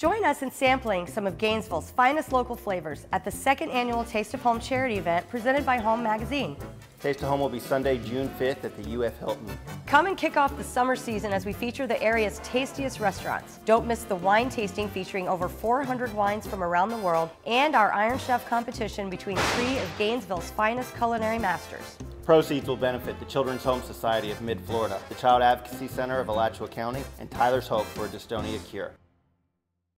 Join us in sampling some of Gainesville's finest local flavors at the second annual Taste of Home charity event presented by Home Magazine. Taste of Home will be Sunday, June 5th at the UF Hilton. Come and kick off the summer season as we feature the area's tastiest restaurants. Don't miss the wine tasting featuring over 400 wines from around the world and our Iron Chef competition between three of Gainesville's finest culinary masters. Proceeds will benefit the Children's Home Society of Mid-Florida, the Child Advocacy Center of Alachua County, and Tyler's Hope for a Dystonia Cure.